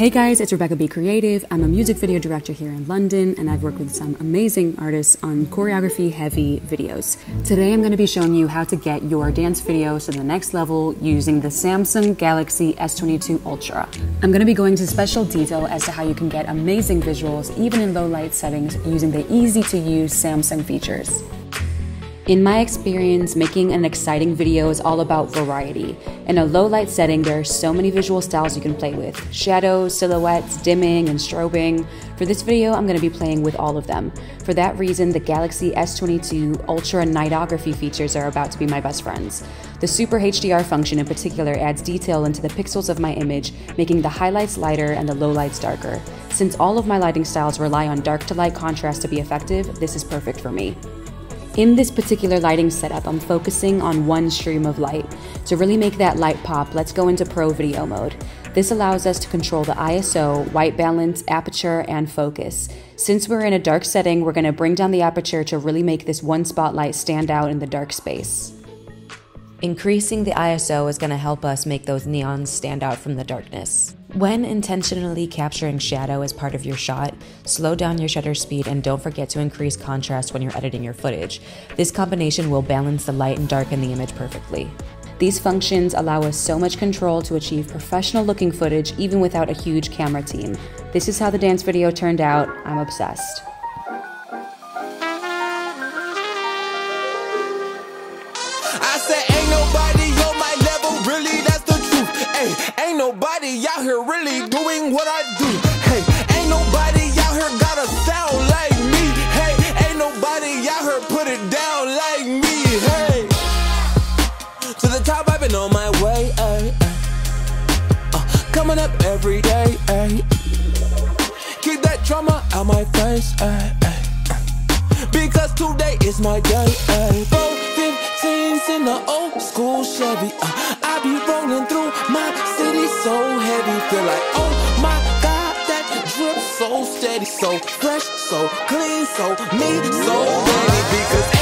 Hey guys, it's Rebekah B Creative. I'm a music video director here in London and I've worked with some amazing artists on choreography heavy videos. Today I'm going to be showing you how to get your dance videos to the next level using the Samsung Galaxy S22 Ultra. I'm going to be going into special detail as to how you can get amazing visuals even in low light settings using the easy to use Samsung features. In my experience, making an exciting video is all about variety. In a low light setting, there are so many visual styles you can play with shadows, silhouettes, dimming, and strobing. For this video, I'm going to be playing with all of them. For that reason, the Galaxy S22 Ultra Nightography features are about to be my best friends. The Super HDR function in particular adds detail into the pixels of my image, making the highlights lighter and the lowlights darker. Since all of my lighting styles rely on dark to light contrast to be effective, this is perfect for me. In this particular lighting setup, I'm focusing on one stream of light. To really make that light pop, let's go into Pro Video mode. This allows us to control the ISO, white balance, aperture, and focus. Since we're in a dark setting, we're gonna bring down the aperture to really make this one spotlight stand out in the dark space. Increasing the ISO is going to help us make those neons stand out from the darkness. When intentionally capturing shadow as part of your shot, slow down your shutter speed and don't forget to increase contrast when you're editing your footage. This combination will balance the light and dark in the image perfectly. These functions allow us so much control to achieve professional looking footage even without a huge camera team. This is how the dance video turned out. I'm obsessed. I said, ain't nobody nobody out here really doing what I do. Hey, ain't nobody out here got a sound like me. Hey, ain't nobody out here put it down like me. Hey, to the top, I've been on my way. Ay, ay. Uh, coming up every day. Ay. Keep that drama out my face. Because today is my day. Ay. Four, 15s in the old so fresh, so clean, so me, so ready.